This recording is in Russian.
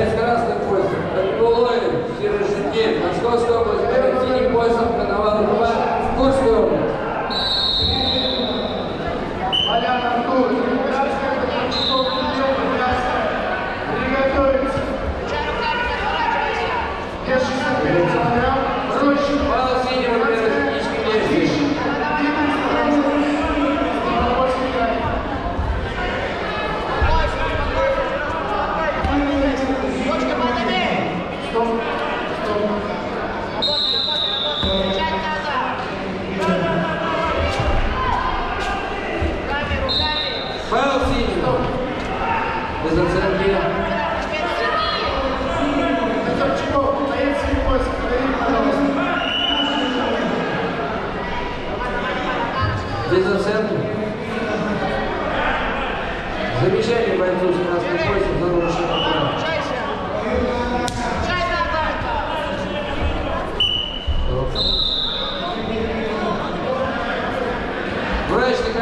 desgraça depois. Бизнес-центр. Замечание бойцов с красным поясом за нарушение права. Врач на